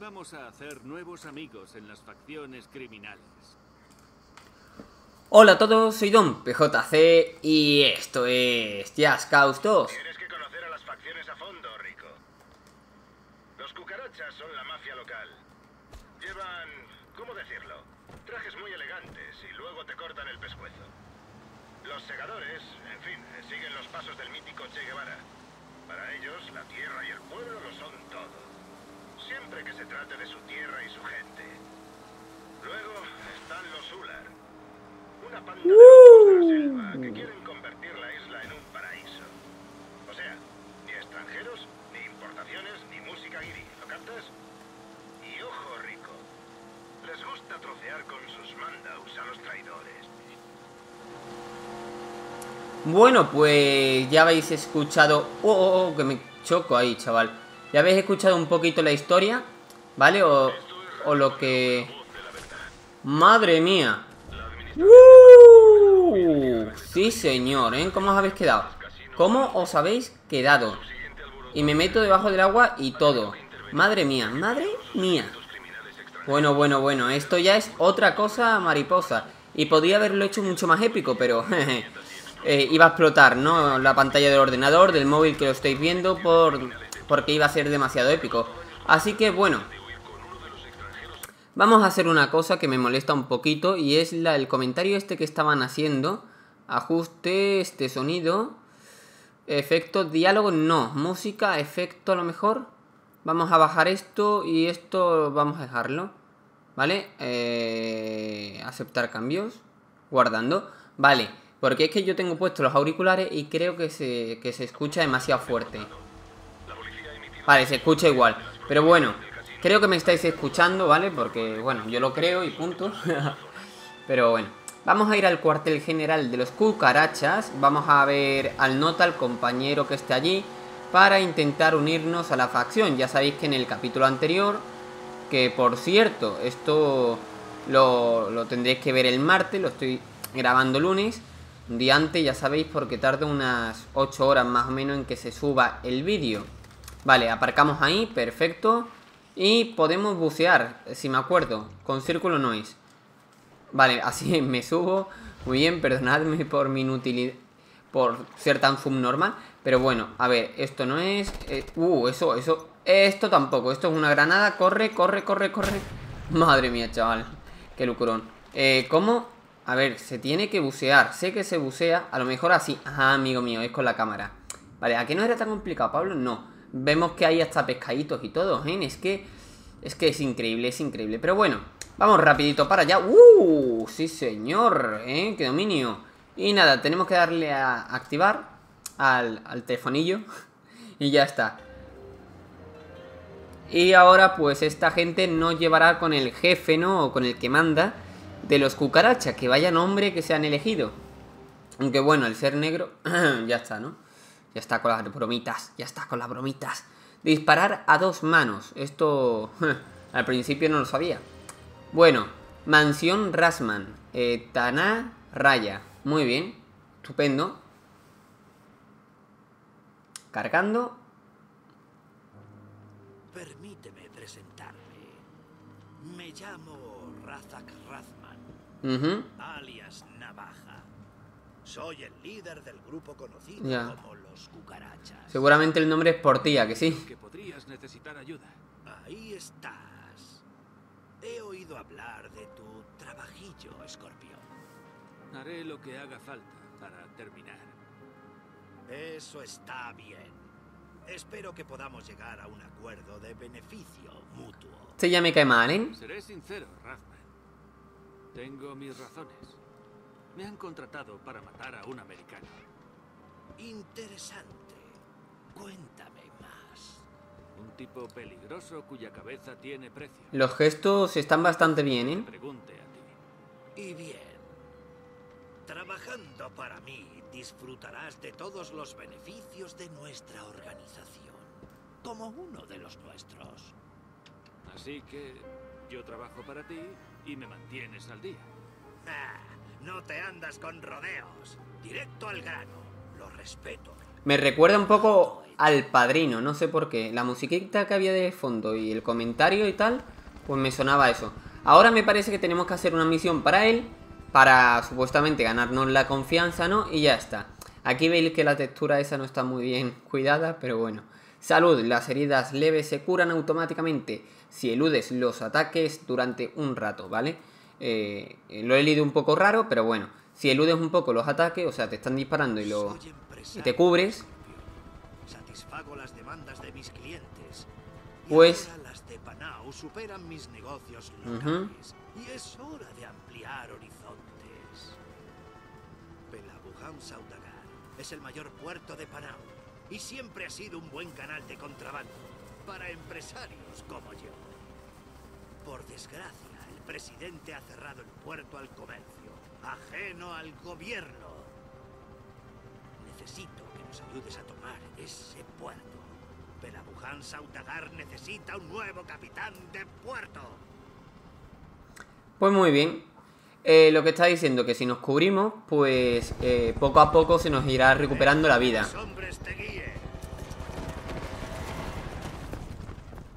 Vamos a hacer nuevos amigos en las facciones criminales. Hola a todos, soy Don PJC y esto es Just Cause 2. Tienes que conocer a las facciones a fondo, Rico. Los cucarachas son la mafia local. Llevan, ¿cómo decirlo? Trajes muy elegantes y luego te cortan el pescuezo. Los segadores, en fin, siguen los pasos del mítico Che Guevara. Para ellos, la tierra y el pueblo lo son todo. Siempre que se trate de su tierra y su gente. Luego están los Ular. Una panda de de la selva que quieren convertir la isla en un paraíso. O sea, ni extranjeros, ni importaciones, ni música guiri. ¿Lo captas? Y ojo, Rico. Les gusta trocear con sus mandaus a los traidores. Bueno, pues ya habéis escuchado... Oh, oh, oh, que me choco ahí, chaval. Ya habéis escuchado un poquito la historia, ¿vale? O, lo que... Madre mía. ¡Uh! Sí, señor, ¿eh? ¿Cómo os habéis quedado? ¿Cómo os habéis quedado? Y me meto debajo del agua y todo. Madre mía, madre mía. Bueno, bueno, bueno, esto ya es otra cosa mariposa. Y podría haberlo hecho mucho más épico, pero... eh, iba a explotar, ¿no? La pantalla del ordenador, del móvil que lo estáis viendo, por porque iba a ser demasiado épico. Así que, bueno... Vamos a hacer una cosa que me molesta un poquito y es la, el comentario este que estaban haciendo. Ajuste, este sonido. Efecto, diálogo, no. Música, efecto a lo mejor. Vamos a bajar esto y esto vamos a dejarlo. ¿Vale? Eh, aceptar cambios. Guardando. Vale, porque es que yo tengo puestos los auriculares y creo que se, que se escucha demasiado fuerte. Vale, se escucha igual. Pero bueno, creo que me estáis escuchando, ¿vale? Porque, bueno, yo lo creo y punto. Pero bueno. Vamos a ir al cuartel general de los cucarachas. Vamos a ver al nota, al compañero que esté allí. Para intentar unirnos a la facción. Ya sabéis que en el capítulo anterior. Que por cierto, esto lo, lo tendréis que ver el martes. Lo estoy grabando lunes. Un día antes, ya sabéis, porque tarda unas 8 horas más o menos en que se suba el vídeo. Vale, aparcamos ahí, perfecto. Y podemos bucear, si me acuerdo. Con círculo no es. Vale, así me subo. Muy bien, perdonadme por mi inutilidad. Por ser tan subnormal. Pero bueno, a ver, esto no es... eh, uh, eso, eso... Esto tampoco. Esto es una granada. Corre, corre, corre, corre. Madre mía, chaval. Qué lucrón. Eh, ¿cómo? A ver, se tiene que bucear. Sé que se bucea. A lo mejor así. Ajá, amigo mío, es con la cámara. Vale, ¿a qué no era tan complicado, Pablo? No. Vemos que hay hasta pescaditos y todo, ¿eh? Es que... Es que es increíble, es increíble. Pero bueno, vamos rapidito para allá. ¡Uh! Sí, señor, ¿eh? ¡Qué dominio! Y nada, tenemos que darle a activar al, al telefonillo. y ya está. Y ahora pues esta gente nos llevará con el jefe, ¿no? O con el que manda de los cucarachas. Que vaya nombre que se han elegido. Aunque bueno, el ser negro ya está, ¿no? Ya está con las bromitas, ya está con las bromitas. Disparar a dos manos. Esto al principio no lo sabía. Bueno, Mansión Rasman. Eh, Taná Raya. Muy bien. Estupendo. Cargando. Permíteme presentarme. Me llamo Razak Razman, alias Navaja. Soy el líder del grupo conocido Ya. como los Cucarachas. Seguramente el nombre es por tía, que sí. Que podrías necesitar ayuda. Ahí estás. He oído hablar de tu trabajillo, escorpión. Haré lo que haga falta para terminar. Eso está bien. Espero que podamos llegar a un acuerdo de beneficio mutuo. Este ya me cae mal, ¿eh? Seré sincero, Rathman. Tengo mis razones. Me han contratado para matar a un americano. Interesante. Cuéntame más. Un tipo peligroso cuya cabeza tiene precio. Los gestos están bastante bien, ¿eh? Pregunte a ti. Y bien. Trabajando para mí, disfrutarás de todos los beneficios de nuestra organización. Como uno de los nuestros. Así que yo trabajo para ti y me mantienes al día. Ah, no te andas con rodeos. Directo al grano. Lo respeto. Me recuerda un poco al padrino, no sé por qué. La musiquita que había de fondo y el comentario y tal, pues me sonaba eso. Ahora me parece que tenemos que hacer una misión para él, para supuestamente ganarnos la confianza, ¿no? Y ya está. Aquí veis que la textura esa no está muy bien cuidada, pero bueno. Salud, las heridas leves se curan automáticamente si eludes los ataques durante un rato, ¿vale? Eh, lo he leído un poco raro, pero bueno. Si eludes un poco los ataques, o sea, te están disparando y, lo, y te cubres, Satisfago las demandas de mis clientes. Pues- las de Panau superan mis negocios locales. Y es hora de ampliar horizontes. Pelabujam Saudagar es el mayor puerto de Panau. Y siempre ha sido un buen canal de contrabando. Para empresarios como yo. Por desgracia, presidente ha cerrado el puerto al comercio. Ajeno al gobierno. Necesito que nos ayudes a tomar ese puerto. Pelabuján Sautagar necesita un nuevo capitán de puerto. Pues muy bien. Eh, lo que está diciendo que si nos cubrimos, pues eh, poco a poco se nos irá recuperando la vida.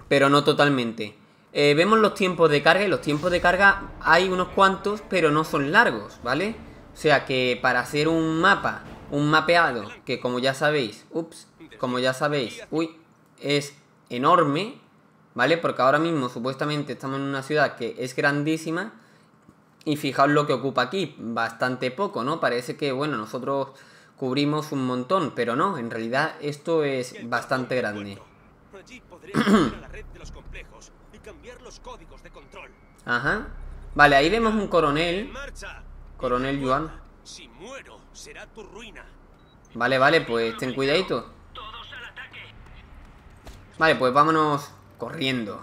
Pero no totalmente. Eh, vemos los tiempos de carga y los tiempos de carga hay unos cuantos, pero no son largos, ¿vale? O sea que para hacer un mapa, un mapeado, que como ya sabéis, ups, como ya sabéis, uy, es enorme, ¿vale? Porque ahora mismo supuestamente estamos en una ciudad que es grandísima y fijaos lo que ocupa aquí, bastante poco, ¿no? Parece que, bueno, nosotros cubrimos un montón, pero no, en realidad esto es bastante grande. Cambiar los códigos de control. Ajá. Vale, ahí vemos un ¡En coronel. Coronel Yuan. Si muero, será tu ruina. Vale, vale, pues ten cuidadito. Vale, pues vámonos corriendo.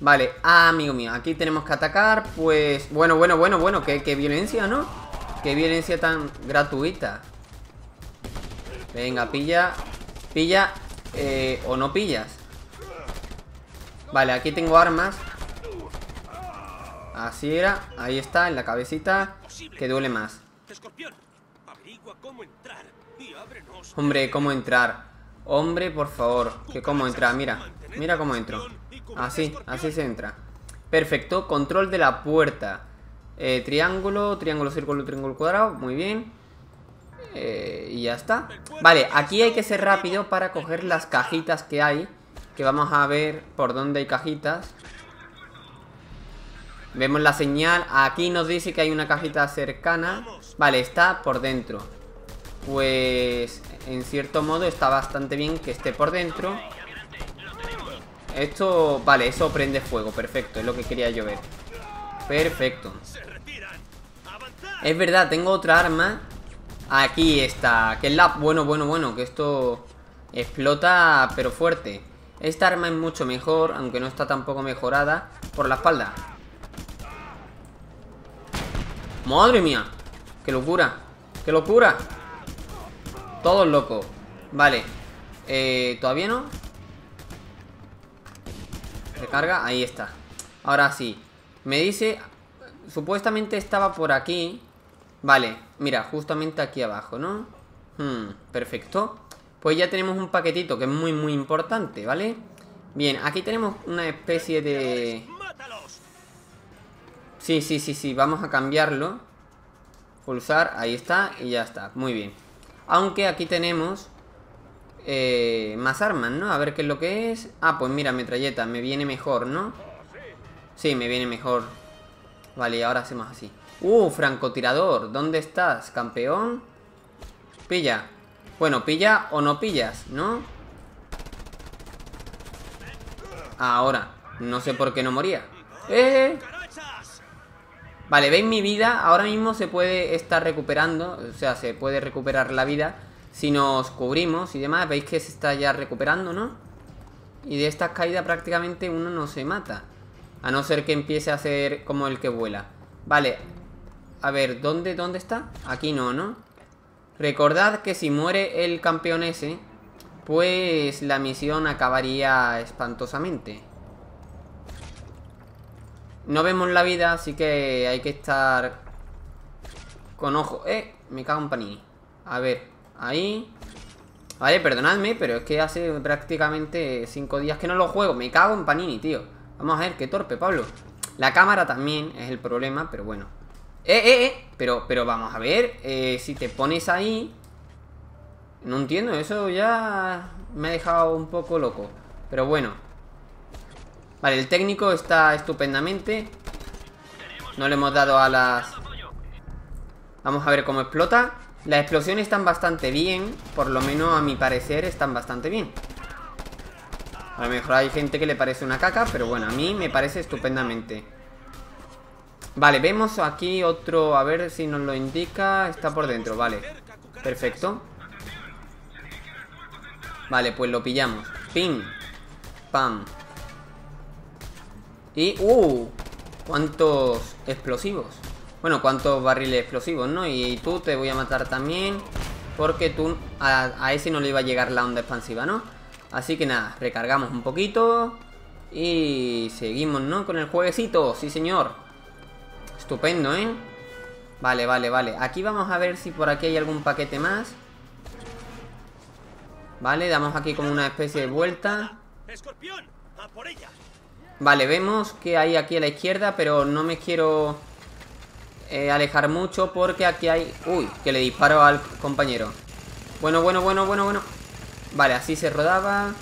Vale, ah, amigo mío, aquí tenemos que atacar, pues... Bueno, bueno, bueno, bueno, qué, qué violencia, ¿no? Qué violencia tan gratuita. Venga, pilla, pilla, eh, o no pillas. Vale, aquí tengo armas. Así era, ahí está, en la cabecita, que duele más. Hombre, ¿cómo entrar? Hombre, por favor, que cómo entrar, mira, mira cómo entro. Así, así se entra. Perfecto, control de la puerta. Eh, triángulo, triángulo, círculo, triángulo, cuadrado, muy bien. Eh, y ya está. Vale, aquí hay que ser rápido para coger las cajitas que hay. Que vamos a ver por dónde hay cajitas. Vemos la señal. Aquí nos dice que hay una cajita cercana. Vale, está por dentro. Pues en cierto modo está bastante bien que esté por dentro. Esto, vale, eso prende fuego, perfecto, es lo que quería yo ver. Perfecto. Es verdad, tengo otra arma. Aquí está, que es la... Bueno, bueno, bueno, que esto explota, pero fuerte. Esta arma es mucho mejor, aunque no está tampoco mejorada, por la espalda. ¡Madre mía! ¡Qué locura! ¡Qué locura! Todos locos. Vale. Eh, ¿Todavía no? Recarga, ahí está. Ahora sí. Me dice... Supuestamente estaba por aquí. Vale, mira, justamente aquí abajo, ¿no? Hmm, perfecto. Pues ya tenemos un paquetito que es muy, muy importante, ¿vale? Bien, aquí tenemos una especie de... Sí, sí, sí, sí, vamos a cambiarlo. Pulsar, ahí está, y ya está, muy bien. Aunque aquí tenemos eh, más armas, ¿no? A ver qué es lo que es. Ah, pues mira, metralleta, me viene mejor, ¿no? Sí, me viene mejor. Vale, ahora hacemos así. Uh, francotirador, ¿dónde estás, campeón? Pilla. Bueno, pilla o no pillas, ¿no? Ahora, no sé por qué no moría. ¡Eh! Vale, veis mi vida, ahora mismo se puede estar recuperando, o sea, se puede recuperar la vida si nos cubrimos y demás, veis que se está ya recuperando, ¿no? Y de estas caídas prácticamente uno no se mata, a no ser que empiece a ser como el que vuela. Vale, a ver, ¿dónde, dónde está? Aquí no, ¿no? Recordad que si muere el campeón ese, pues la misión acabaría espantosamente. No vemos la vida, así que hay que estar con ojo. ¡Eh! Me cago en panini. A ver, ahí. Vale, perdonadme, pero es que hace prácticamente 5 días que no lo juego. Me cago en Panini, tío. Vamos a ver, qué torpe, Pablo. La cámara también es el problema, pero bueno. ¡Eh, eh, eh! Pero, pero vamos a ver, eh, si te pones ahí... No entiendo, eso ya me ha dejado un poco loco. Pero bueno. Vale, el técnico está estupendamente. No le hemos dado a las... Vamos a ver cómo explota. Las explosiones están bastante bien. Por lo menos a mi parecer están bastante bien. A lo mejor hay gente que le parece una caca, pero bueno, a mí me parece estupendamente. Vale, vemos aquí otro, a ver si nos lo indica. Está por dentro, vale. Perfecto. Vale, pues lo pillamos. Pin. Pam. Y, ¡uh! ¿Cuántos explosivos? Bueno, cuántos barriles explosivos, ¿no? Y, tú te voy a matar también. Porque tú, a, a ese no le iba a llegar la onda expansiva, ¿no? Así que nada, recargamos un poquito. Y seguimos, ¿no? Con el jueguecito, sí señor. Estupendo, ¿eh? Vale, vale, vale. Aquí vamos a ver si por aquí hay algún paquete más. Vale, damos aquí como una especie de vuelta. Vale, vemos que hay aquí a la izquierda, pero no me quiero eh, alejar mucho porque aquí hay... Uy, que le disparo al compañero. Bueno, bueno, bueno, bueno, bueno. Vale, así se rodaba.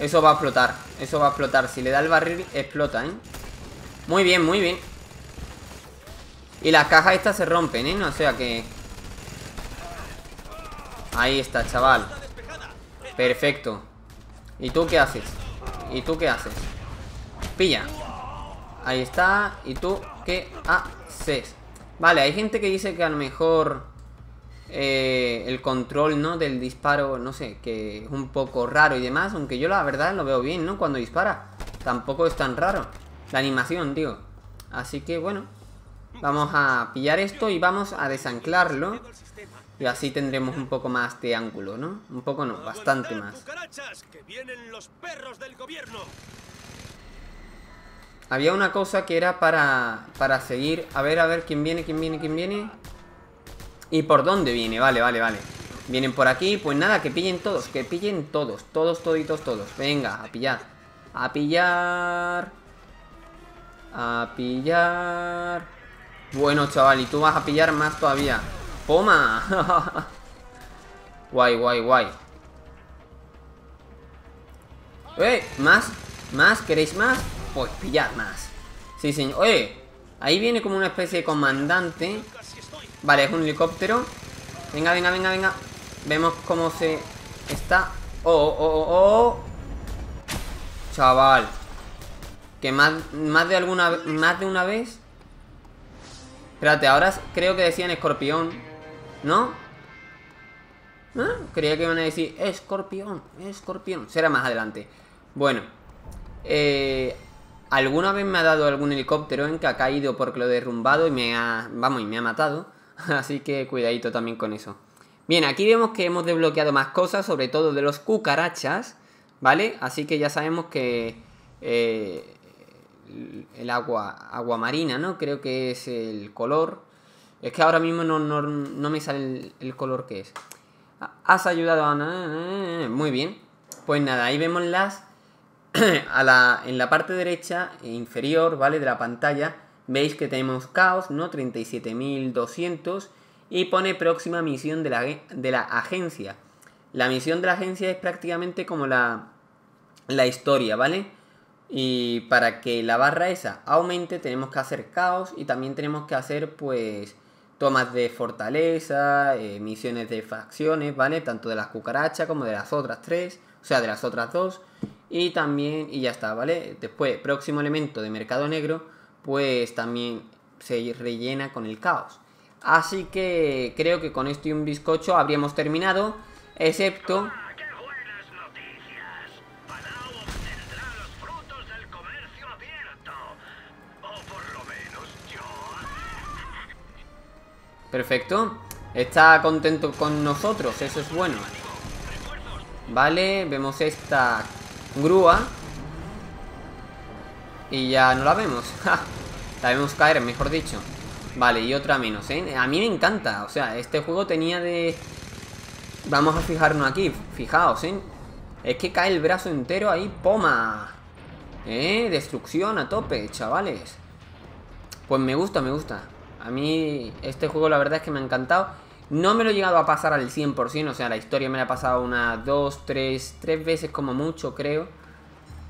Eso va a explotar. Eso va a explotar. Si le da el barril, explota, ¿eh? Muy bien, muy bien. Y las cajas estas se rompen, ¿eh? O sea que... Ahí está, chaval. Perfecto. ¿Y tú qué haces? ¿Y tú qué haces? Pilla. Ahí está. ¿Y tú qué haces? Vale, hay gente que dice que a lo mejor eh, el control, ¿no? Del disparo, no sé, que es un poco raro y demás. Aunque yo la verdad lo veo bien, ¿no? Cuando dispara. Tampoco es tan raro. La animación, digo. Así que bueno. Vamos a pillar esto y vamos a desanclarlo. Y así tendremos un poco más de ángulo, ¿no? Un poco no, bastante más. Había una cosa que era para, para seguir. A ver, a ver, ¿quién viene, quién viene, quién viene? ¿Y por dónde viene? Vale, vale, vale. Vienen por aquí, pues nada, que pillen todos, que pillen todos, todos, toditos, todos. Venga, a pillar. A pillar. A pillar. Bueno, chaval, y tú vas a pillar más todavía. ¡Toma! guay, guay, guay. ¡Eh! ¿Más? ¿Más? ¿Queréis más? Pues pillad más. Sí, señor. ¡Oye! Ahí viene como una especie de comandante. Vale, es un helicóptero. Venga, venga, venga, venga. Vemos cómo se está. ¡Oh, oh, oh, oh! Chaval. Que más, más de alguna más de una vez. Espérate, ahora creo que decían escorpión. ¿No? Creía que iban a decir escorpión, escorpión. Será más adelante. Bueno. Eh, alguna vez me ha dado algún helicóptero en que ha caído porque lo he derrumbado y me ha... Vamos, y me ha matado. Así que cuidadito también con eso. Bien, aquí vemos que hemos desbloqueado más cosas, sobre todo de los cucarachas, ¿vale? Así que ya sabemos que eh, el agua, agua marina, ¿no? Creo que es el color. Es que ahora mismo no, no, me sale el, color que es. Has ayudado a... Muy bien. Pues nada, ahí vemos las... a la, en la parte derecha inferior, ¿vale? De la pantalla Veis que tenemos caos, ¿no? 37.200 y pone próxima misión de la, de la agencia. La misión de la agencia es prácticamente como la, la historia, ¿vale? Y para que la barra esa aumente tenemos que hacer caos y también tenemos que hacer pues tomas de fortaleza, eh, misiones de facciones, ¿vale? Tanto de las cucarachas como de las otras tres, o sea, de las otras dos. Y también, y ya está, ¿vale? Después, próximo elemento de mercado negro, pues también se rellena con el caos. Así que creo que con esto y un bizcocho habríamos terminado, excepto... Perfecto. Está contento con nosotros, eso es bueno. Vale, vemos esta grúa y ya no la vemos. la vemos caer, mejor dicho. Vale, y otra menos, ¿eh? A mí me encanta. O sea, este juego tenía de... Vamos a fijarnos aquí, fijaos, ¿eh? Es que cae el brazo entero ahí, ¡poma! ¿Eh? Destrucción a tope, chavales. Pues me gusta, me gusta. A mí este juego la verdad es que me ha encantado. No me lo he llegado a pasar al 100%, o sea, la historia me la ha pasado unas 2, 3, 3 veces como mucho, creo.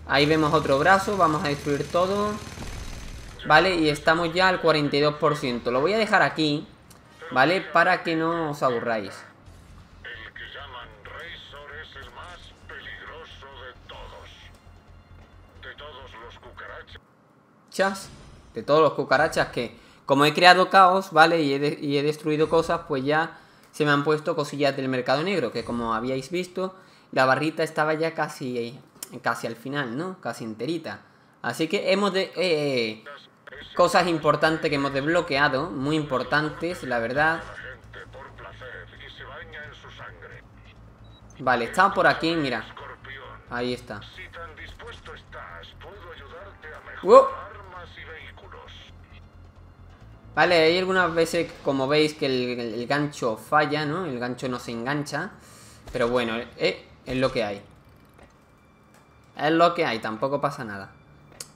Ahí vemos otro brazo, vamos a destruir todo. Vale, y estamos ya al 42%. Lo voy a dejar aquí, ¿vale? Para que no os aburráis. El que llaman Razor es el más peligroso de todos. De todos los cucarachas. Chas, de todos los cucarachas que, como he creado caos, ¿vale? Y he, de- y he destruido cosas, pues ya se me han puesto cosillas del mercado negro, que como habíais visto, la barrita estaba ya casi, casi al final, ¿no? Casi enterita. Así que hemos de... eh, cosas importantes que hemos desbloqueado, muy importantes, la verdad. Vale, está por aquí, mira. Ahí está. si tan dispuesto estás, puedo ayudarte a Wow. mejorar armas y vehículos. Vale, hay algunas veces, como veis, que el, gancho falla, ¿no? El gancho no se engancha. Pero bueno, eh, es lo que hay. Es lo que hay, tampoco pasa nada.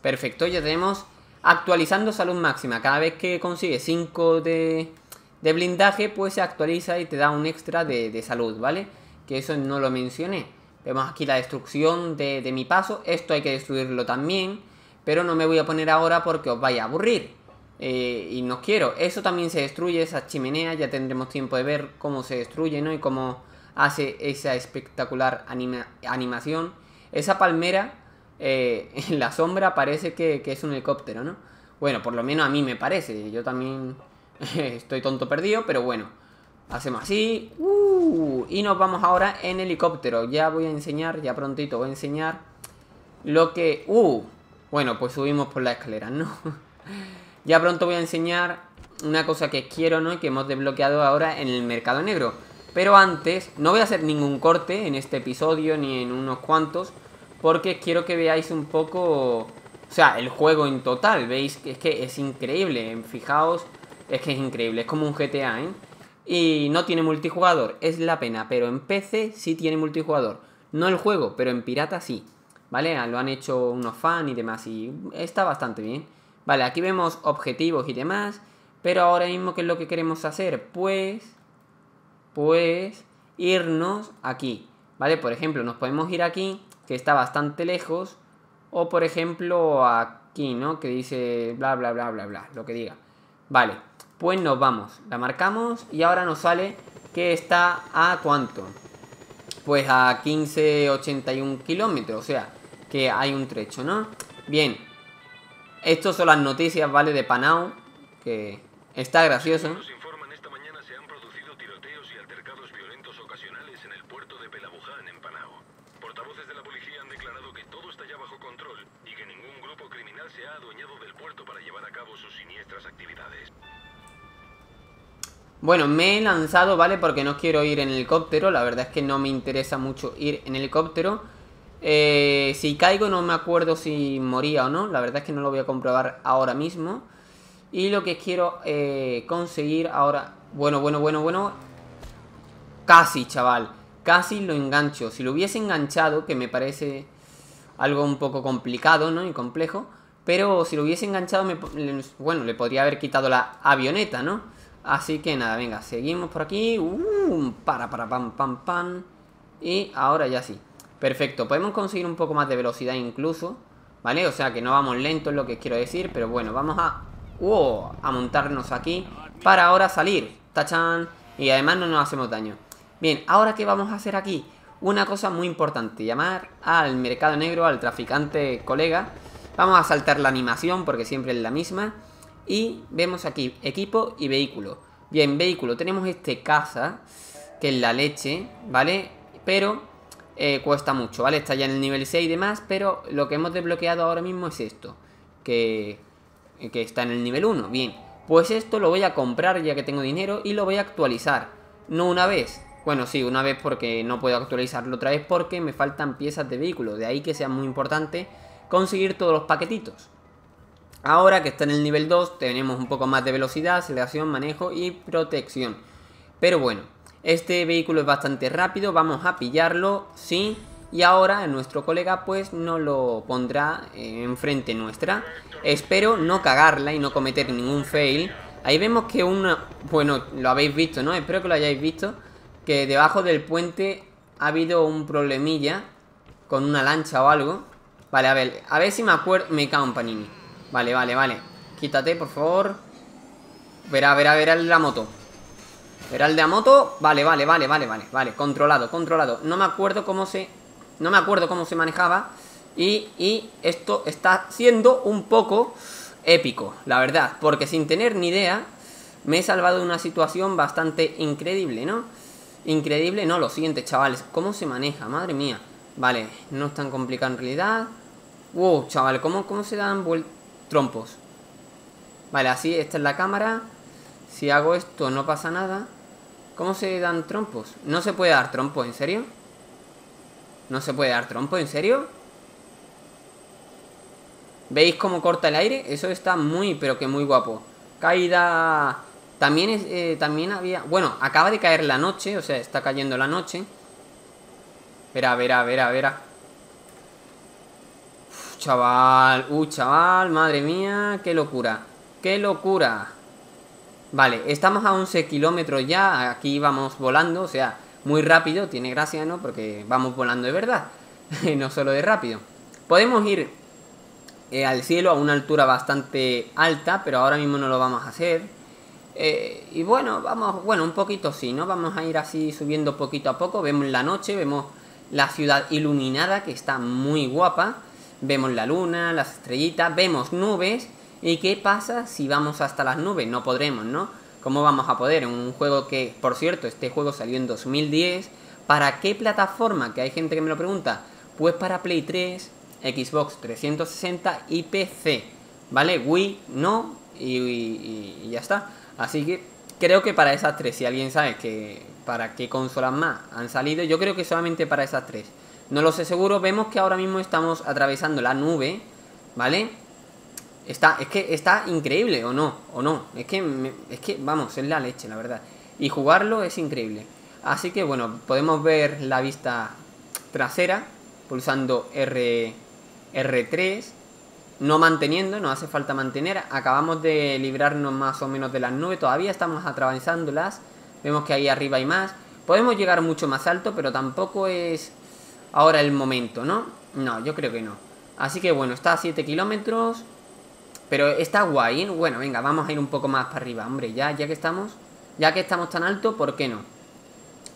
Perfecto, ya tenemos actualizando salud máxima. Cada vez que consigue 5 de, de blindaje, pues se actualiza y te da un extra de, de salud, ¿vale? Que eso no lo mencioné. Vemos aquí la destrucción de, de mi paso. Esto hay que destruirlo también. Pero no me voy a poner ahora porque os vaya a aburrir. Eh, y no quiero. Eso también se destruye, esa chimenea. Ya tendremos tiempo de ver cómo se destruye, ¿no? Y cómo hace esa espectacular anima- animación. Esa palmera eh, en la sombra parece que, que es un helicóptero, ¿no? Bueno, por lo menos a mí me parece. Yo también estoy tonto perdido, pero bueno. Hacemos así. ¡uh! y nos vamos ahora en helicóptero. Ya voy a enseñar, ya prontito voy a enseñar lo que... ¡Uh! Bueno, pues subimos por la escalera, ¿no? ya pronto voy a enseñar una cosa que quiero, ¿no? Y que hemos desbloqueado ahora en el mercado negro. Pero antes, no voy a hacer ningún corte en este episodio ni en unos cuantos. Porque quiero que veáis un poco... O sea, el juego en total. Veis que es que es increíble. Fijaos, es que es increíble. Es como un GTA, ¿eh? Y no tiene multijugador, es la pena, pero en PC sí tiene multijugador. No el juego, pero en pirata sí. ¿Vale? Lo han hecho unos fans y demás y está bastante bien. Vale, aquí vemos objetivos y demás. Pero ahora mismo, ¿qué es lo que queremos hacer? Pues... Pues... Irnos aquí. ¿Vale? Por ejemplo, nos podemos ir aquí, que está bastante lejos. O por ejemplo, aquí, ¿no? Que dice bla, bla, bla, bla, bla. Lo que diga. Vale, pues nos vamos. La marcamos y ahora nos sale que está a cuánto. Pues a 1581 kilómetros, o sea, que hay un trecho, ¿no? Bien, estas son las noticias, ¿vale? De Panau, que está gracioso. Bueno, me he lanzado, ¿vale? Porque no quiero ir en helicóptero. La verdad es que no me interesa mucho ir en helicóptero. Eh, si caigo no me acuerdo si moría o no. La verdad es que no lo voy a comprobar ahora mismo. Y lo que quiero eh, conseguir ahora... Bueno, bueno, bueno, bueno. Casi, chaval. Casi lo engancho. Si lo hubiese enganchado, que me parece algo un poco complicado, ¿no? Y complejo. Pero si lo hubiese enganchado, bueno, le podría haber quitado la avioneta, ¿no? Así que nada, venga, seguimos por aquí. Uh, para, para, pam, pam, pam. Y ahora ya sí. Perfecto, podemos conseguir un poco más de velocidad incluso. ¿Vale? O sea que no vamos lento es lo que quiero decir. Pero bueno, vamos a... A montarnos aquí. Para ahora salir. Tachan. Y además no nos hacemos daño. Bien, ahora qué vamos a hacer aquí. Una cosa muy importante. Llamar al mercado negro, al traficante colega. Vamos a saltar la animación porque siempre es la misma. Y vemos aquí equipo y vehículo. Bien, vehículo. Tenemos este casa, que es la leche, ¿vale? Pero eh, cuesta mucho, ¿vale? Está ya en el nivel 6 y demás, pero lo que hemos desbloqueado ahora mismo es esto. Que, que está en el nivel 1. Bien, pues esto lo voy a comprar ya que tengo dinero y lo voy a actualizar. No una vez. Bueno, sí, una vez porque no puedo actualizarlo otra vez porque me faltan piezas de vehículo. De ahí que sea muy importante conseguir todos los paquetitos. Ahora que está en el nivel 2 tenemos un poco más de velocidad, aceleración, manejo y protección. Pero bueno, Este vehículo es bastante rápido, vamos a pillarlo, sí. Y ahora nuestro colega pues no lo pondrá enfrente nuestra. Espero no cagarla y no cometer ningún fail. Ahí vemos que una... Bueno, lo habéis visto, ¿no? Espero que lo hayáis visto. Que debajo del puente ha habido un problemilla con una lancha o algo. Vale, a ver, a ver si me acuerdo... Me cago en Panini. Vale, vale, vale. Quítate, por favor. Verá, verá, verá la moto. Verá el de la moto. Vale, vale, vale, vale, vale. Vale, controlado, controlado. No me acuerdo cómo se... No me acuerdo cómo se manejaba. Y, y esto está siendo un poco épico, la verdad. Porque sin tener ni idea, me he salvado de una situación bastante increíble, ¿no? Increíble, no, lo siguiente, chavales. ¿Cómo se maneja? Madre mía. Vale, no es tan complicado en realidad. Wow, chaval, ¿cómo, cómo se dan trompos? Vale, así, esta es la cámara. Si hago esto no pasa nada. ¿Cómo se dan trompos? No se puede dar trompos, ¿en serio? ¿No se puede dar trompos, en serio? ¿Veis cómo corta el aire? Eso está muy, pero que muy guapo. Caída... También, es, eh, también había... Bueno, acaba de caer la noche, o sea, está cayendo la noche. Verá, verá, verá, verá. chaval, uh, chaval, madre mía, qué locura. ¡Qué locura! Vale, estamos a 11 kilómetros ya, aquí vamos volando, o sea, muy rápido, tiene gracia, ¿no? Porque vamos volando de verdad, no solo de rápido. Podemos ir eh, al cielo a una altura bastante alta, pero ahora mismo no lo vamos a hacer. Eh, y bueno, vamos, bueno, un poquito sí, ¿no? Vamos a ir así subiendo poquito a poco. Vemos la noche, vemos la ciudad iluminada, que está muy guapa. Vemos la luna, las estrellitas, vemos nubes. ¿Y qué pasa si vamos hasta las nubes? No podremos, ¿no? ¿Cómo vamos a poder? En un juego que, por cierto, este juego salió en 2010. ¿Para qué plataforma? Que hay gente que me lo pregunta. Pues para Play 3, Xbox 360 y PC. ¿Vale? Wii no y, ya está. Así que creo que para esas tres, si alguien sabe que para qué consolas más han salido, yo creo que solamente para esas tres. No lo sé seguro, vemos que ahora mismo estamos atravesando la nube, ¿vale? Está, es que está increíble, ¿o no? ¿O no? Es que, es que, vamos, es la leche, la verdad. Y jugarlo es increíble. Así que, bueno, podemos ver la vista trasera pulsando R, R3, no manteniendo, no hace falta mantener. Acabamos de librarnos más o menos de las nubes, todavía estamos atravesándolas. Vemos que ahí arriba hay más. Podemos llegar mucho más alto, pero tampoco es ahora el momento, ¿no? No, yo creo que no. Así que bueno, está a 7 kilómetros. Pero está guay, ¿eh? Bueno, venga, vamos a ir un poco más para arriba, hombre. Ya, ya que estamos, ya que estamos tan alto, ¿por qué no?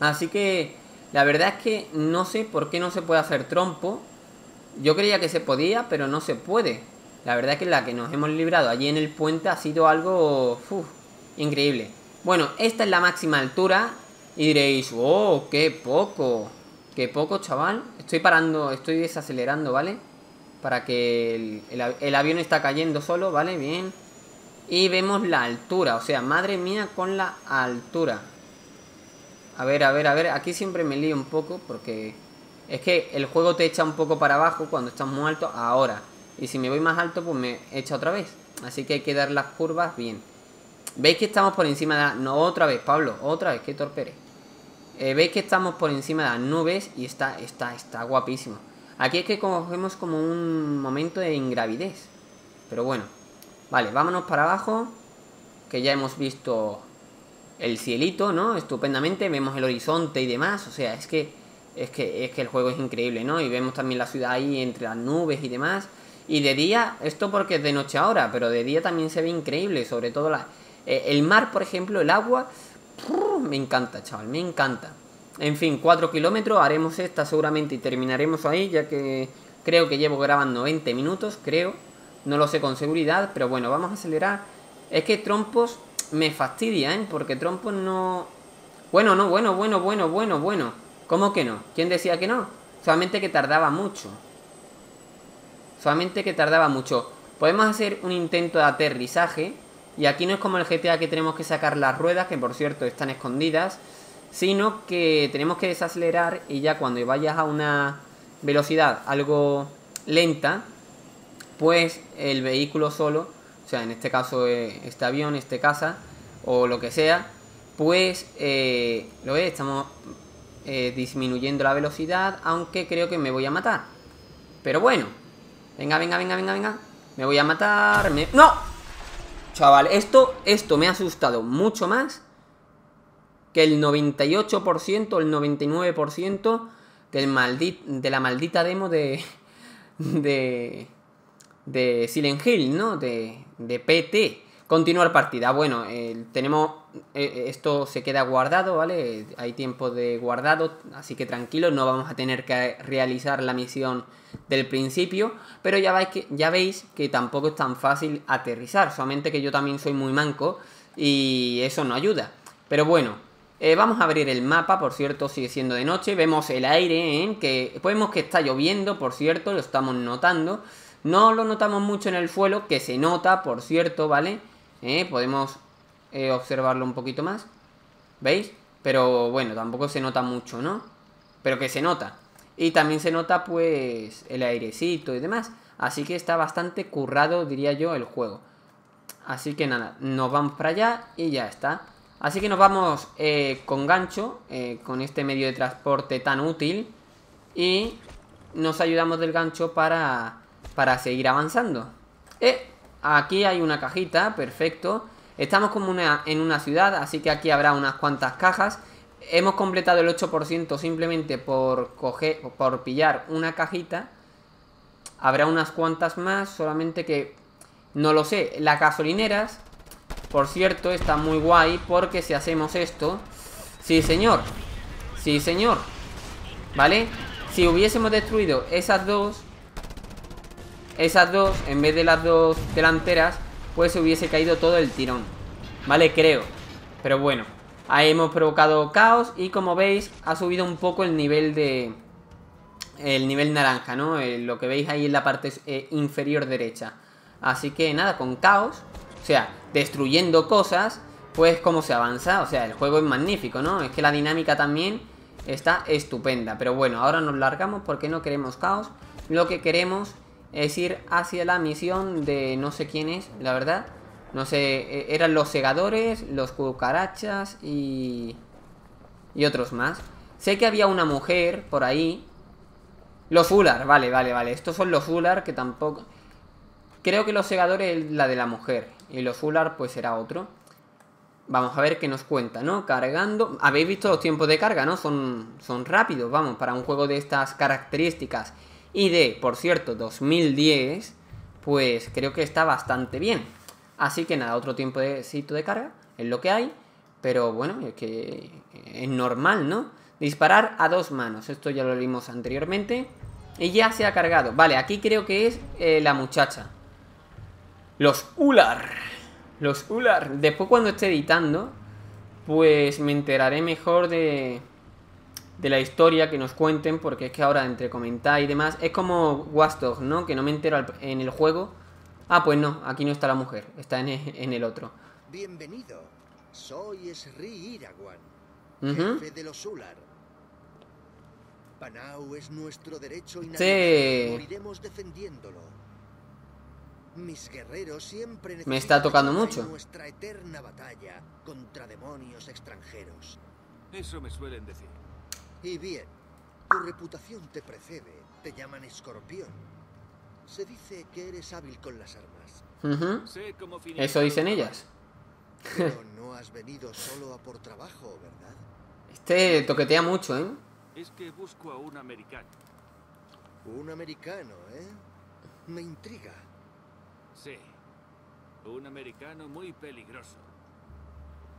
Así que la verdad es que no sé por qué no se puede hacer trompo. Yo creía que se podía, pero no se puede. La verdad es que la que nos hemos librado allí en el puente ha sido algo increíble. Bueno, esta es la máxima altura. Y diréis, oh, qué poco. Qué poco, chaval. Estoy parando, estoy desacelerando, ¿vale? Para que el, avión está cayendo solo, ¿vale? Bien. Y vemos la altura, o sea, madre mía con la altura. A ver, a ver, a ver, aquí siempre me lío un poco porque es que el juego te echa un poco para abajo cuando estás muy alto ahora. Y si me voy más alto, pues me echa otra vez. Así que hay que dar las curvas bien. ¿Veis que estamos por encima de la... No, otra vez, Pablo, otra vez, qué torpere. Eh, Veis que estamos por encima de las nubes y está, está, está guapísimo. Aquí es que cogemos como un momento de ingravidez. Pero bueno. Vale, vámonos para abajo. Que ya hemos visto el cielito, ¿no? Estupendamente. Vemos el horizonte y demás. O sea, es que es que, es que el juego es increíble, ¿no? Y vemos también la ciudad ahí entre las nubes y demás. Y de día, esto porque es de noche ahora, pero de día también se ve increíble, sobre todo la, eh, el mar, por ejemplo, el agua. me encanta, chaval, me encanta. En fin, 4 kilómetros, haremos esta seguramente y terminaremos ahí, ya que creo que llevo grabando 20 minutos, creo. No lo sé con seguridad, pero bueno, vamos a acelerar. Es que trompos me fastidia, ¿eh? Porque trompos no... Bueno, no, bueno, bueno, bueno, bueno, bueno. ¿Cómo que no? ¿Quién decía que no? Solamente que tardaba mucho. Solamente que tardaba mucho. Podemos hacer un intento de aterrizaje. Y aquí no es como el GTA que tenemos que sacar las ruedas, que por cierto están escondidas. Sino que tenemos que desacelerar y ya cuando vayas a una velocidad algo lenta, pues el vehículo solo, o sea, en este caso eh, este avión, este casa o lo que sea, pues, eh, lo ves, estamos eh, disminuyendo la velocidad, aunque creo que me voy a matar. Pero bueno, venga, venga, venga, venga, venga. Me voy a matar, me... ¡No! Chaval, esto, esto me ha asustado mucho más que el 98%, el 99% del maldit, de la maldita demo de, de, de Silent Hill, ¿no? De, de PT. Continuar partida. Bueno, eh, tenemos... eh, esto se queda guardado, ¿vale? Hay tiempo de guardado, así que tranquilo, no vamos a tener que realizar la misión del principio, pero ya veis que, ya veis que tampoco es tan fácil aterrizar, solamente que yo también soy muy manco y eso no ayuda. Pero bueno, eh, vamos a abrir el mapa, por cierto, sigue siendo de noche. Vemos el aire, ¿eh? que vemos que está lloviendo, por cierto, lo estamos notando. No lo notamos mucho en el suelo, que se nota, por cierto, ¿vale? Eh, Podemos eh, observarlo un poquito más. ¿Veis? Pero bueno, tampoco se nota mucho, ¿no? Pero que se nota. Y también se nota, pues, el airecito y demás. Así que está bastante currado, diría yo, el juego. Así que nada, nos vamos para allá y ya está. Así que nos vamos eh, con gancho, eh, con este medio de transporte tan útil. Y nos ayudamos del gancho para, para seguir avanzando. Eh, aquí hay una cajita, perfecto. Estamos como en una ciudad, así que aquí habrá unas cuantas cajas. Hemos completado el 8% simplemente por, coger, por pillar una cajita. Habrá unas cuantas más, solamente que no lo sé. Las gasolineras, por cierto, está muy guay porque si hacemos esto... Sí, señor. Sí, señor. ¿Vale? Si hubiésemos destruido esas dos... Esas dos, en vez de las dos delanteras, pues se hubiese caído todo el tirón. ¿Vale? Creo. Pero bueno. Ahí hemos provocado caos y como veis ha subido un poco el nivel de... El nivel naranja, ¿no? Eh, lo que veis ahí en la parte eh, inferior derecha. Así que nada, con caos, o sea, destruyendo cosas, pues cómo se avanza. O sea, el juego es magnífico, ¿no? Es que la dinámica también está estupenda. Pero bueno, ahora nos largamos porque no queremos caos. Lo que queremos es ir hacia la misión de no sé quién es, la verdad. No sé, e- eran los segadores, los cucarachas y... Y otros más. Sé que había una mujer por ahí. Los Ular, vale, vale, vale. Estos son los Ular que tampoco... Creo que los segadores es la de la mujer. Y los Ular pues será otro. Vamos a ver qué nos cuenta, ¿no? Cargando... Habéis visto los tiempos de carga, ¿no? Son, son rápidos, vamos, para un juego de estas características. Y de, por cierto, 2010, pues creo que está bastante bien. Así que nada, otro tiempo de de carga, es lo que hay. Pero bueno, es que es normal, ¿no? Disparar a dos manos, esto ya lo vimos anteriormente. Y ya se ha cargado. Vale, aquí creo que es eh, la muchacha. Los Ular. Los Ular. Después cuando esté editando, pues me enteraré mejor de, de la historia que nos cuenten, porque es que ahora entre comentar y demás, es como Watch Dogs, ¿no? Que no me entero en el juego. Ah, pues no, aquí no está la mujer, está en en el otro. Bienvenido. Soy Sri Irawan, Ujú. jefe de los Ular. Panau es nuestro derecho y Sí. moriremos defendiéndolo. Mis guerreros siempre Me está necesitan tocando mucho. nuestra eterna batalla contra demonios extranjeros. Eso me suelen decir. Y bien, tu reputación te precede. Te llaman escorpión. Se dice que eres hábil con las armas. Sé cómo Eso dicen ellas. Pero no has venido solo a por trabajo, ¿verdad? Este toquetea mucho, ¿eh? Es que busco a un americano. Un americano, ¿eh? Me intriga. Sí. Un americano muy peligroso.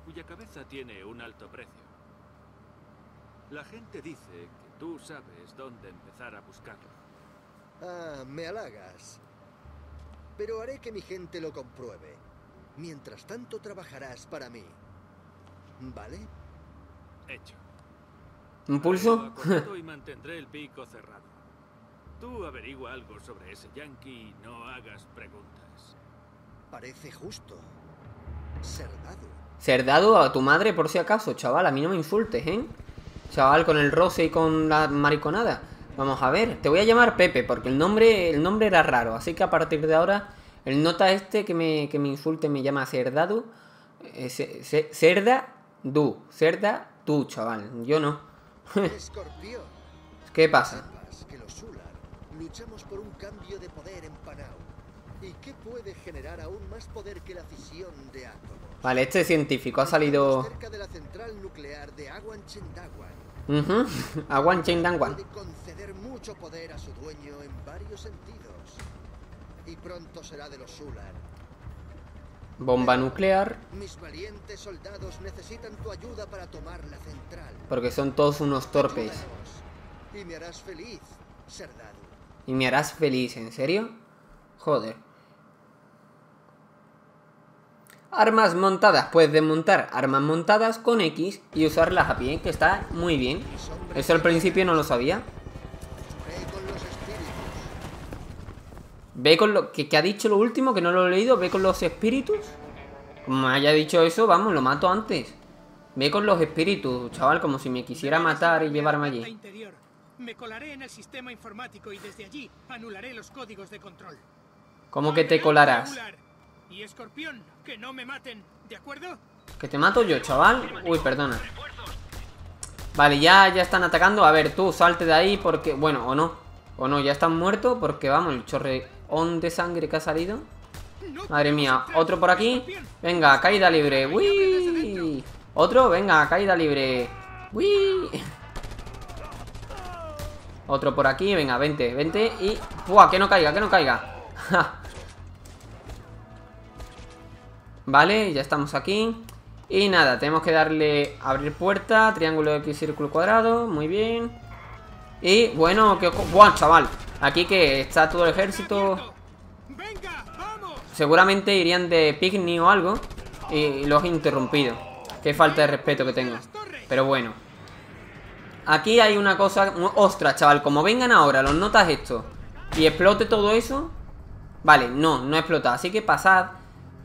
Cuya cabeza tiene un alto precio. La gente dice que tú sabes dónde empezar a buscarlo. Ah, me halagas. Pero haré que mi gente lo compruebe. Mientras tanto trabajarás para mí. ¿Vale? Hecho. ¿Un pulso? y mantendré el pico cerrado. Tú averigua algo sobre ese yankee y no hagas preguntas. Parece justo. Ser dado. Ser dado a tu madre por si acaso, chaval. A mí no me insultes, ¿eh? Chaval, con el roce y con la mariconada. Vamos a ver, te voy a llamar Pepe, porque el nombre, el nombre era raro. Así que a partir de ahora, el nota este que me, que me insulte me llama Cerdado. eh, ce- ce- cerda, Du. Cerda, tú, chaval. Yo no. ¿Qué pasa? Que los luchamos por un cambio de poder en Panau. ¿Y qué puede generar aún más poder que la fisión de átomos? Vale, este científico ha salido... cerca de la central nuclear de Aguan Chendawan. Ujú. Aguan Chen Dangwan. Puede conceder mucho poder a su dueño en varios sentidos. Y pronto será de los Ular. Bomba nuclear. Mis valientes soldados necesitan tu ayuda para tomar la central. Porque son todos unos torpes. Ayúdanos, Y me harás feliz, Serdadu. Y me harás feliz, ¿en serio? Joder. Armas montadas. Puedes desmontar armas montadas con X y usarlas a pie, que está muy bien. Eso al principio no lo sabía. Ve con lo que, que ha dicho lo último, que no lo he leído. Ve con los espíritus. Como haya dicho eso, vamos, lo mato antes. Ve con los espíritus, chaval, como si me quisiera matar y llevarme allí. Me colaré en el sistema informático y desde allí anularé los códigos de control. ¿Cómo que te colarás? Y escorpión, que no me maten, ¿de acuerdo? Que te mato yo, chaval. Uy, perdona. Vale, ya, ya están atacando. A ver, tú, salte de ahí porque... Bueno, o no. O no, ya están muertos porque, vamos, el chorreón de sangre que ha salido. Madre mía, otro por aquí. Venga, caída libre. ¡Uy! Otro, venga, caída libre. ¡Uy! Otro por aquí, venga, vente, vente y... ¡Buah! Que no caiga, que no caiga. Vale, ya estamos aquí. Y nada, tenemos que darle abrir puerta, triángulo X, círculo cuadrado, muy bien. Y bueno, que... ¡Buah, chaval! Aquí que está todo el ejército... Seguramente irían de picnic o algo Y los he interrumpido Qué falta de respeto que tengo Pero bueno Aquí hay una cosa Ostras, chaval, como vengan ahora Los notas esto Y explote todo eso Vale, no, no explota Así que pasad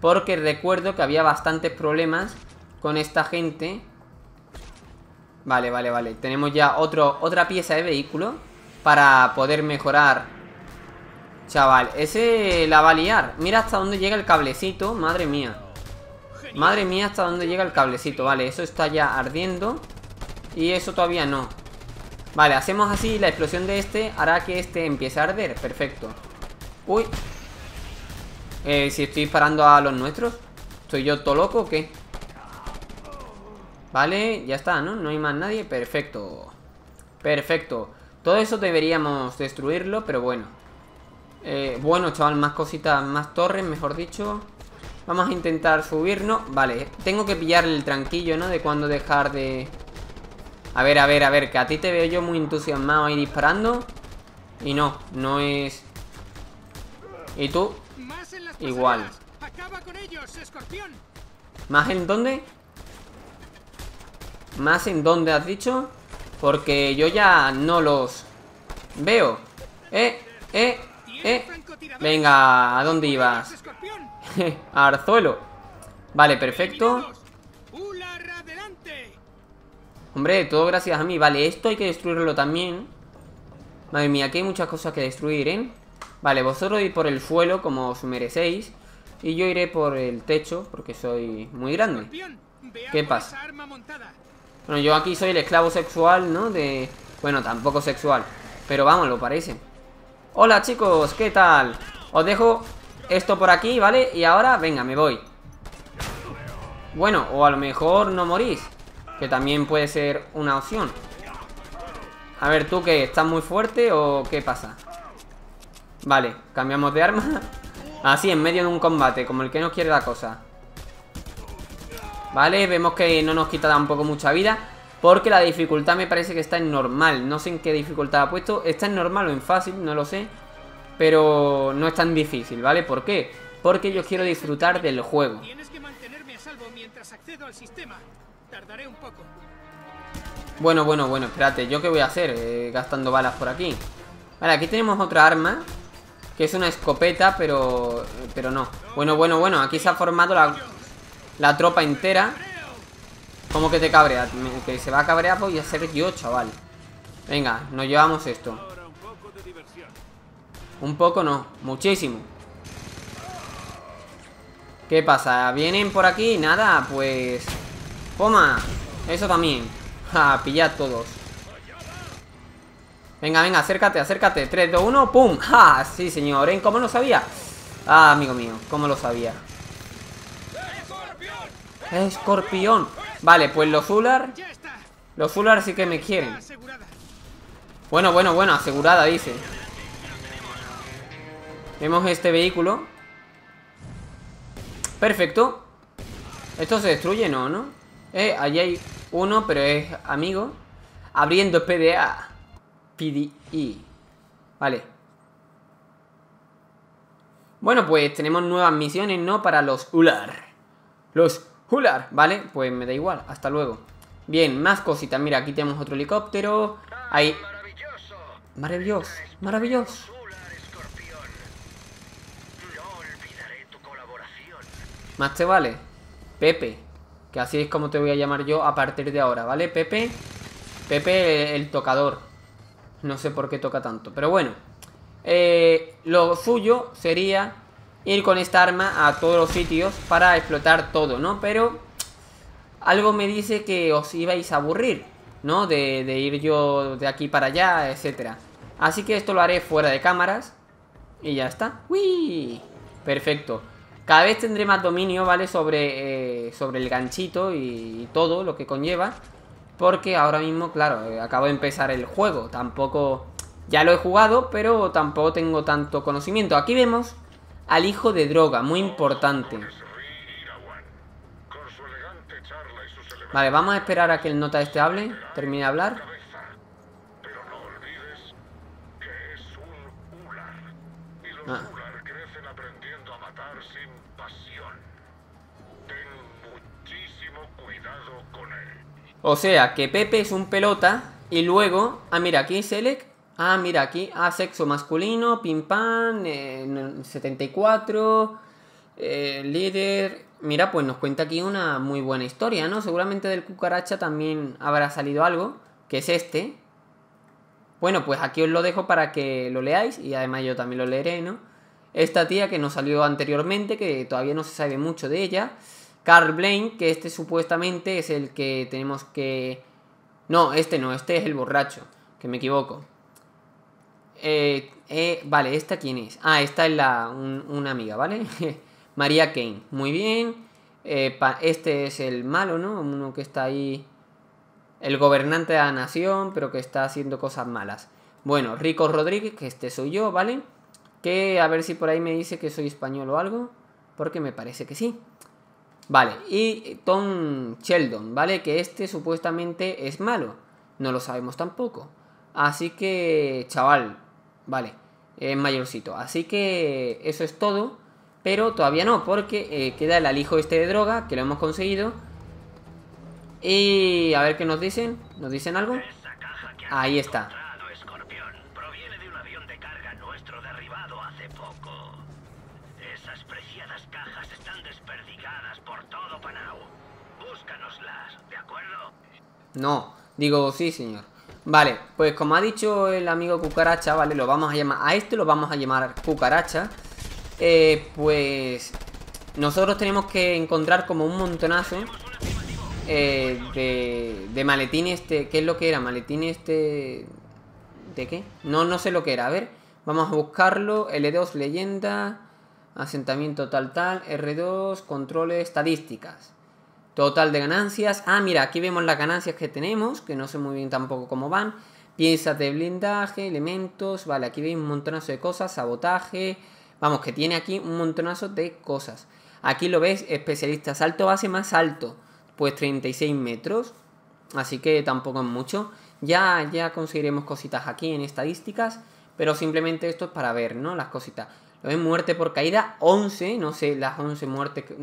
Porque recuerdo que había bastantes problemas Con esta gente Vale, vale, vale Tenemos ya otro, otra pieza de vehículo Para poder mejorar Chaval, ese la va a liar. Mira hasta dónde llega el cablecito. Madre mía. Madre mía hasta dónde llega el cablecito. Vale, eso está ya ardiendo. Y eso todavía no. Vale, hacemos así. La explosión de este hará que este empiece a arder. Perfecto. Uy. Eh, si estoy disparando a los nuestros. ¿Estoy yo todo loco o qué? Vale, ya está, ¿no? No hay más nadie. Perfecto. Perfecto. Todo eso deberíamos destruirlo, pero bueno. Eh, bueno, chaval, más cositas, más torres, mejor dicho. Vamos a intentar subirnos. Vale, tengo que pillar el tranquillo, ¿no? De cuándo dejar de... A ver, a ver, a ver, que a ti te veo yo muy entusiasmado ahí disparando. Y no, no es... ¿Y tú? Igual. pasarelas. Acaba con ellos, escorpión. ¿Más en dónde? ¿Más en dónde has dicho? Porque yo ya no los veo. Eh, eh, eh. Venga, ¿a dónde ibas? Arzuelo. Vale, perfecto. Hombre, todo gracias a mí. Vale, esto hay que destruirlo también. Madre mía, aquí hay muchas cosas que destruir, ¿eh? Vale, vosotros ir por el suelo como os merecéis. Y yo iré por el techo porque soy muy grande. ¿Qué pasa? Bueno, yo aquí soy el esclavo sexual, ¿no? De... Bueno, tampoco sexual. Pero vamos, lo parece. Hola, chicos, ¿qué tal? Os dejo esto por aquí, ¿vale? Y ahora, venga, me voy. Bueno, o a lo mejor no morís. Que también puede ser una opción. A ver, ¿tú qué? ¿Estás muy fuerte o qué pasa? Vale, cambiamos de arma. Así, en medio de un combate, como el que no quiere la cosa. Vale, vemos que no nos quita tampoco mucha vida Porque la dificultad me parece que está en normal No sé en qué dificultad ha puesto Está en normal o en fácil, no lo sé Pero no es tan difícil, ¿vale? ¿Por qué? Porque yo quiero disfrutar del juego Tienes que mantenerme a salvo mientras accedo al sistema. Tardaré un poco. Bueno, bueno, bueno, espérate ¿Yo qué voy a hacer? Eh, gastando balas por aquí Vale, aquí tenemos otra arma Que es una escopeta, pero... Pero no Bueno, bueno, bueno, aquí se ha formado la, la tropa entera ¿Cómo que te cabrea? Que se va a cabrear voy a ser yo, chaval Venga, nos llevamos esto. Un poco no, muchísimo ¿Qué pasa? ¿Vienen por aquí? Nada, pues... Toma. Eso también. Ja, pillad todos. Venga, venga, acércate, acércate. 3, 2, 1, ¡pum! ¡Ja! Sí, señor. ¿eh? ¿Cómo lo sabía? Ah, amigo mío, ¿cómo lo sabía? Escorpión. Vale, pues los Ular. Los Ular sí que me quieren. Bueno, bueno, bueno, asegurada, dice. Vemos este vehículo. Perfecto. Esto se destruye, ¿no? ¿no? Eh, allí hay uno, pero es amigo. Abriendo PDA. PDI. Vale. Bueno, pues tenemos nuevas misiones, ¿no? Para los Ular. Los Ular, ¿vale? Pues me da igual, hasta luego. Bien, más cositas. Mira, aquí tenemos otro helicóptero. Ahí. ¡Maravilloso! Maravilloso. Más te vale. Pepe. Que así es como te voy a llamar yo a partir de ahora, ¿vale? Pepe. Pepe el, tocador. No sé por qué toca tanto. Pero bueno. Eh, lo suyo sería ir con esta arma a todos los sitios para explotar todo, ¿no? Pero algo me dice que os ibais a aburrir, ¿no? De, de ir yo de aquí para allá, etcétera. Así que esto lo haré fuera de cámaras. Y ya está. ¡Uy! Perfecto. Cada vez tendré más dominio, ¿vale? Sobre, eh, sobre el ganchito y, todo lo que conlleva. Porque ahora mismo, claro, eh, acabo de empezar el juego. Tampoco... Ya lo he jugado, pero tampoco tengo tanto conocimiento. Aquí vemos al hijo de droga, muy importante. Vale, vamos a esperar a que el nota este hable. Termine de hablar. cabeza. O sea, que Pepe es un pelota y luego... Ah, mira, aquí Select. Ah, mira, aquí. Ah, sexo masculino, pim pam, eh, no- 74, eh, líder... Mira, pues nos cuenta aquí una muy buena historia, ¿no? Seguramente del cucaracha también habrá salido algo, que es este. Bueno, pues aquí os lo dejo para que lo leáis y además yo también lo leeré, ¿no? Esta tía que nos salió anteriormente, que todavía no se sabe mucho de ella. Carl Blaine, que este supuestamente es el que tenemos que... No, este no, este es el borracho, que me equivoco. Eh, eh, vale, ¿esta quién es? Ah, esta es la, un- una amiga, ¿vale? María Kane, muy bien. Eh, pa- este es el malo, ¿no? Uno que está ahí... El gobernante de la nación, pero que está haciendo cosas malas. Bueno, Rico Rodríguez, que este soy yo, ¿vale? Que a ver si por ahí me dice que soy español o algo. Porque me parece que sí. Vale, y Tom Sheldon, ¿vale? Que este supuestamente es malo. No lo sabemos tampoco. Así que, chaval, vale, es mayorcito. Así que eso es todo. Pero todavía no, porque eh, queda el alijo este de droga, que lo hemos conseguido. Y a ver qué nos dicen. ¿Nos dicen algo? Ahí está. proviene de un avión de carga nuestro derribado hace poco. Esas preciadas cajas están desperdigadas por todo Panau. Búscanoslas, ¿de acuerdo? No, digo sí, señor. Vale, pues como ha dicho el amigo Cucaracha, vale, lo vamos a llamar. A este lo vamos a llamar Cucaracha. Eh, pues nosotros tenemos que encontrar como un montonazo eh, de, de maletines. Este, ¿Qué es lo que era? Maletín este. ¿De qué? No, no sé lo que era. A ver, vamos a buscarlo. L2, leyenda. Asentamiento tal tal. R2, controles, estadísticas. Total de ganancias. Ah, mira, aquí vemos las ganancias que tenemos, que no sé muy bien tampoco cómo van. Piezas de blindaje, elementos. Vale, aquí veis un montonazo de cosas. Sabotaje. Vamos, que tiene aquí un montonazo de cosas. Aquí lo ves, especialista. Salto base más alto. Pues 36 metros. Así que tampoco es mucho. Ya, ya conseguiremos cositas aquí en estadísticas. Pero simplemente esto es para ver, ¿no? Las cositas. Lo ven muerte por caída, 11. No sé las 11 muertes que,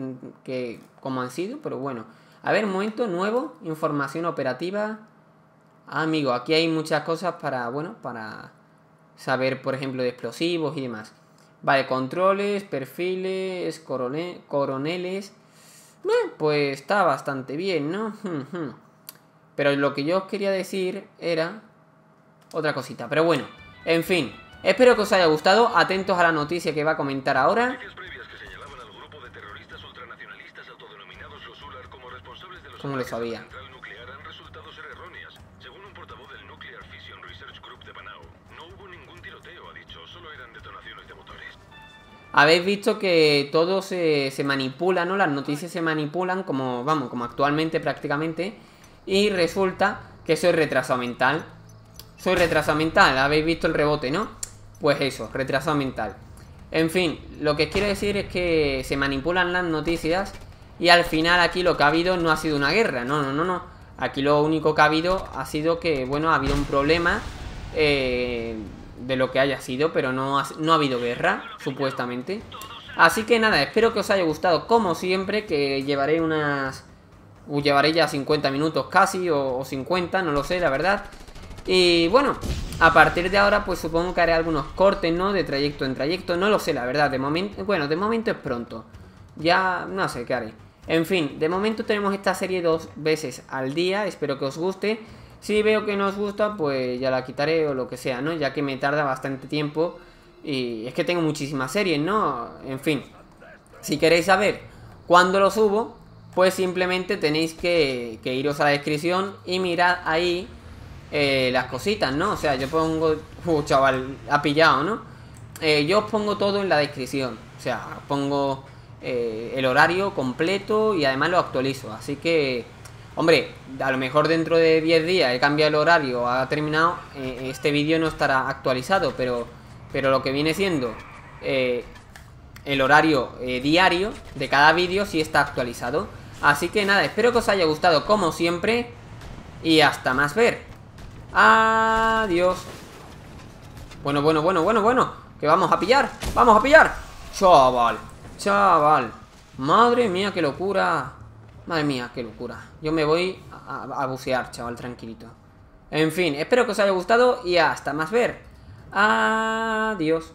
que como han sido, pero bueno. A ver, momento nuevo. Información operativa. Ah, amigo, aquí hay muchas cosas para, bueno, para saber, por ejemplo, de explosivos y demás. Vale, controles, perfiles, corone- coroneles. Eh, pues está bastante bien, ¿no? Pero lo que yo os quería decir era otra cosita. Pero bueno, en fin. Espero que os haya gustado. Atentos a la noticia que va a comentar ahora. ¿Cómo lo sabía? Habéis visto que todo se, se manipula, ¿no? Las noticias se manipulan como, vamos, como actualmente prácticamente. Y resulta que soy retrasado mental. Soy retrasado mental, habéis visto el rebote, ¿no? Pues eso, retrasado mental. En fin, lo que quiero decir es que se manipulan las noticias y al final aquí lo que ha habido no ha sido una guerra, no, no, no, no. Aquí lo único que ha habido ha sido que, bueno, ha habido un problema eh, de lo que haya sido, pero no ha, no ha habido guerra, supuestamente. Así que nada, espero que os haya gustado como siempre, que llevaré unas... Llevaré ya 50 minutos casi, o, o 50, no lo sé, la verdad. Y bueno, a partir de ahora pues supongo que haré algunos cortes, ¿no? De trayecto en trayecto, no lo sé, la verdad. De momento, bueno, de momento es pronto. Ya no sé qué haré. En fin, de momento tenemos esta serie dos veces al día, espero que os guste. Si veo que no os gusta, pues ya la quitaré o lo que sea, ¿no? Ya que me tarda bastante tiempo y es que tengo muchísimas series, ¿no? En fin, si queréis saber cuándo lo subo, pues simplemente tenéis que, que iros a la descripción y mirad ahí eh, las cositas, ¿no? O sea, yo pongo... Uh, chaval, ha pillado, ¿no? Eh, yo os pongo todo en la descripción. O sea, pongo eh, el horario completo y además lo actualizo. Así que, hombre, a lo mejor dentro de 10 días he cambiado el horario, ha terminado, este vídeo no estará actualizado, pero, pero lo que viene siendo el horario diario de cada vídeo sí está actualizado. Así que nada, espero que os haya gustado como siempre y hasta más ver. Adiós. Bueno, bueno, bueno, bueno, bueno. Que vamos a pillar. Vamos a pillar. Chaval. Chaval. Madre mía, qué locura. Madre mía, qué locura. Yo me voy a, bucear, chaval, tranquilito. En fin, espero que os haya gustado y hasta más ver. Adiós.